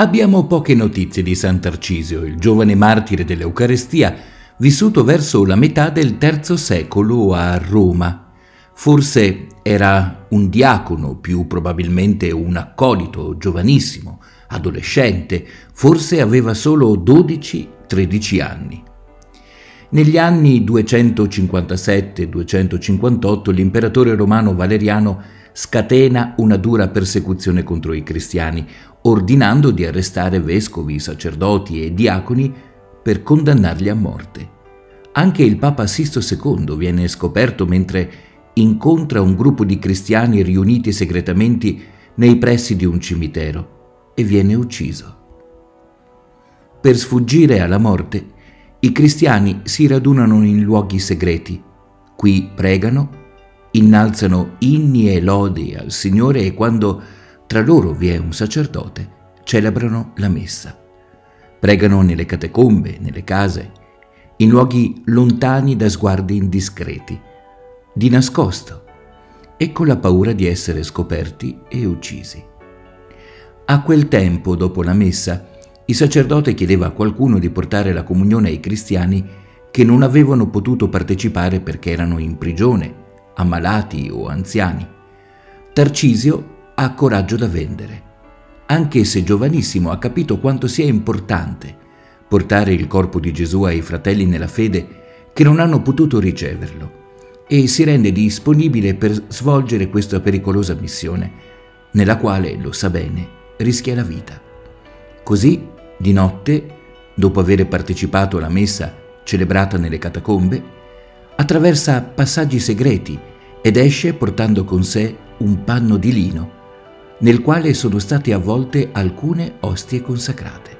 Abbiamo poche notizie di Sant'Arcisio, il giovane martire dell'Eucarestia, vissuto verso la metà del III secolo a Roma. Forse era un diacono, più probabilmente un accolito giovanissimo, adolescente, forse aveva solo 12-13 anni. Negli anni 257-258 l'imperatore romano Valeriano scatena una dura persecuzione contro i cristiani, ordinando di arrestare vescovi, sacerdoti e diaconi per condannarli a morte. Anche il Papa Sisto II viene scoperto mentre incontra un gruppo di cristiani riuniti segretamente nei pressi di un cimitero e viene ucciso. Per sfuggire alla morte, i cristiani si radunano in luoghi segreti. Qui pregano, innalzano inni e lodi al Signore e quando tra loro vi è un sacerdote, celebrano la messa. Pregano nelle catacombe, nelle case, in luoghi lontani da sguardi indiscreti, di nascosto e con la paura di essere scoperti e uccisi. A quel tempo, dopo la messa, il sacerdote chiedeva a qualcuno di portare la comunione ai cristiani che non avevano potuto partecipare perché erano in prigione, ammalati o anziani. Tarcisio ha coraggio da vendere. Anche se giovanissimo ha capito quanto sia importante portare il corpo di Gesù ai fratelli nella fede che non hanno potuto riceverlo e si rende disponibile per svolgere questa pericolosa missione, nella quale, lo sa bene, rischia la vita. Così di notte, dopo aver partecipato alla messa celebrata nelle catacombe, attraversa passaggi segreti ed esce portando con sé un panno di lino, nel quale sono state avvolte alcune ostie consacrate.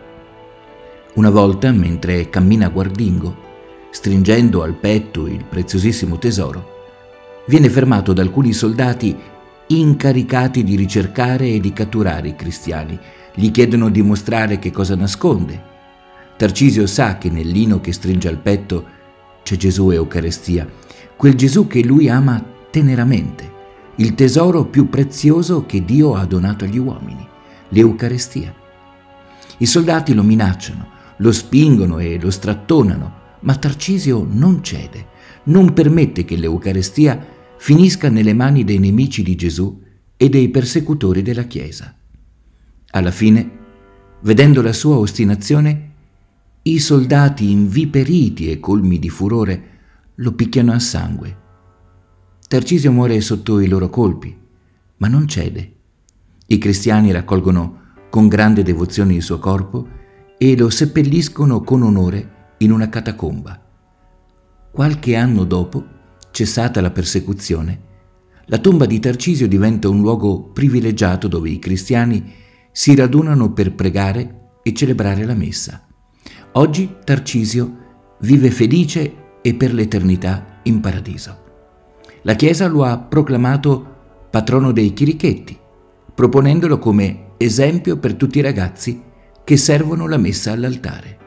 Una volta, mentre cammina guardingo, stringendo al petto il preziosissimo tesoro, viene fermato da alcuni soldati incaricati di ricercare e di catturare i cristiani gli chiedono di mostrare che cosa nasconde. Tarcisio sa che nel lino che stringe al petto c'è Gesù Eucarestia, quel Gesù che lui ama teneramente, il tesoro più prezioso che Dio ha donato agli uomini, l'Eucarestia. I soldati lo minacciano, lo spingono e lo strattonano, ma Tarcisio non cede, non permette che l'Eucarestia finisca nelle mani dei nemici di Gesù e dei persecutori della Chiesa. Alla fine, vedendo la sua ostinazione, i soldati inviperiti e colmi di furore lo picchiano a sangue. Tarcisio muore sotto i loro colpi, ma non cede. I cristiani raccolgono con grande devozione il suo corpo e lo seppelliscono con onore in una catacomba. Qualche anno dopo, cessata la persecuzione, la tomba di Tarcisio diventa un luogo privilegiato dove i cristiani si radunano per pregare e celebrare la messa. Oggi Tarcisio vive felice e per l'eternità in paradiso. La Chiesa lo ha proclamato patrono dei chirichetti, proponendolo come esempio per tutti i ragazzi che servono la messa all'altare.